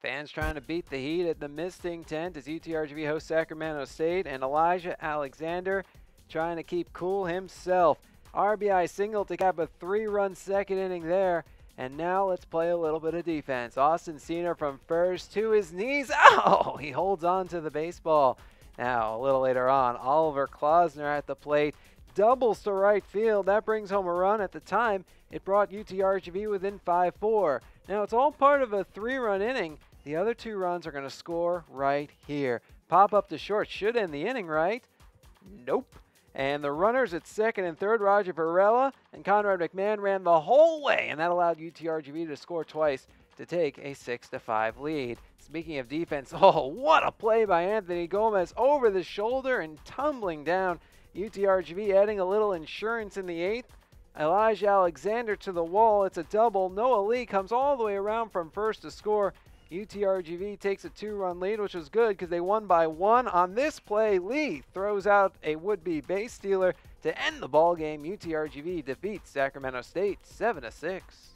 Fans trying to beat the heat at the misting tent as UTRGV hosts Sacramento State and Elijah Alexander trying to keep cool himself. RBI single to cap a three-run second inning there. And now let's play a little bit of defense. Austin Cena from first to his knees. Oh, he holds on to the baseball. Now, a little later on, Oliver Closner at the plate doubles to right field. That brings home a run. At the time, it brought UTRGV within 5-4. Now, it's all part of a three-run inning. The other two runs are going to score right here. Pop up to short should end the inning, right? Nope. And the runners at second and third, Roger Varela and Conrad McMahon ran the whole way, and that allowed UTRGV to score twice to take a 6 to 5 lead. Speaking of defense, oh, what a play by Anthony Gomez over the shoulder and tumbling down. UTRGV adding a little insurance in the eighth. Elijah Alexander to the wall. It's a double. Noah Lee comes all the way around from first to score. UTRGV takes a two-run lead, which was good because they won by one. On this play, Lee throws out a would-be base stealer to end the ball game. UTRGV defeats Sacramento State 7 6.